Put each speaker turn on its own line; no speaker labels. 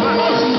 Bye.